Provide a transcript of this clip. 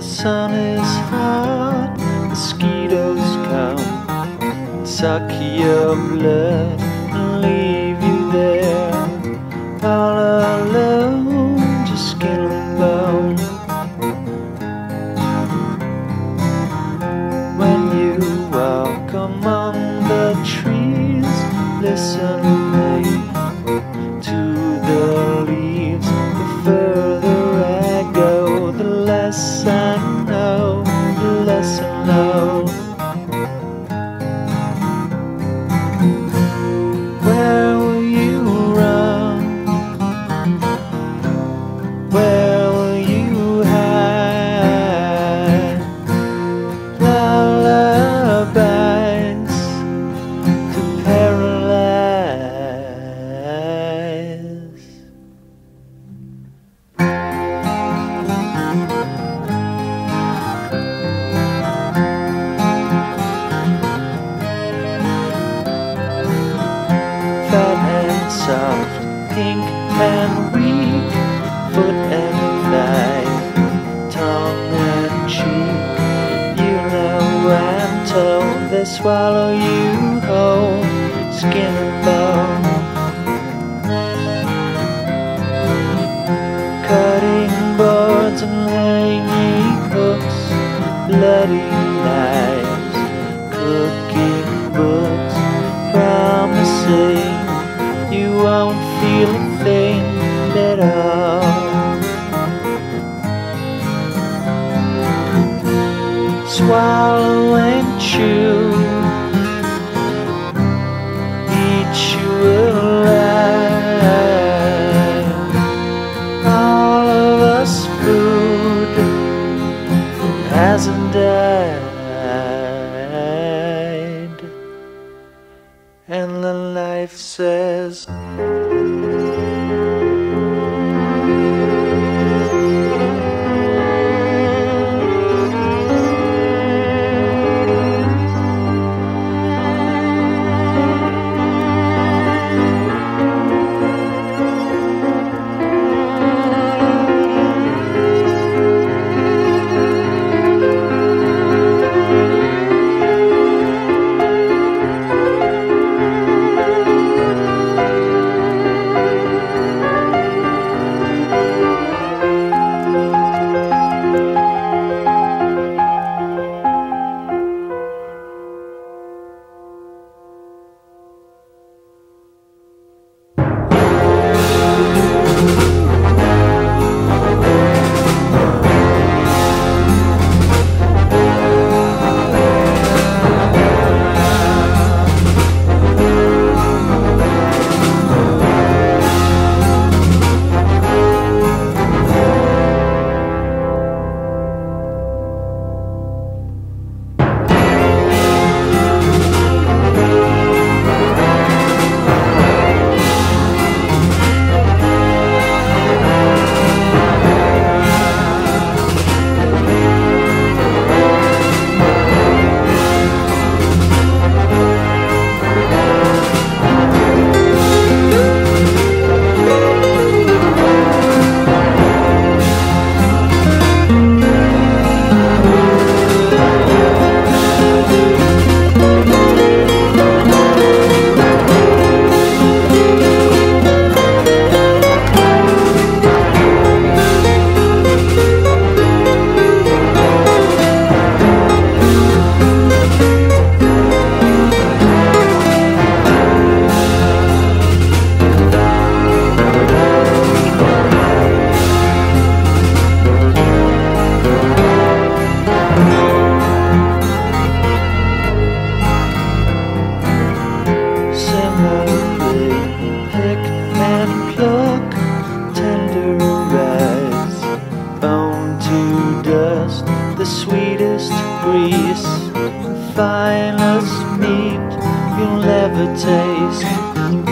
sun is hot, mosquitoes come, suck your blood and leave you there, all alone, just skin and bone. When you walk among the trees, listen swallow you whole, skin and bone. Cutting boards and hanging hooks, bloody knives, cooking books, promising you won't feel a thing at all. Swallow and chew, and the life says. You'll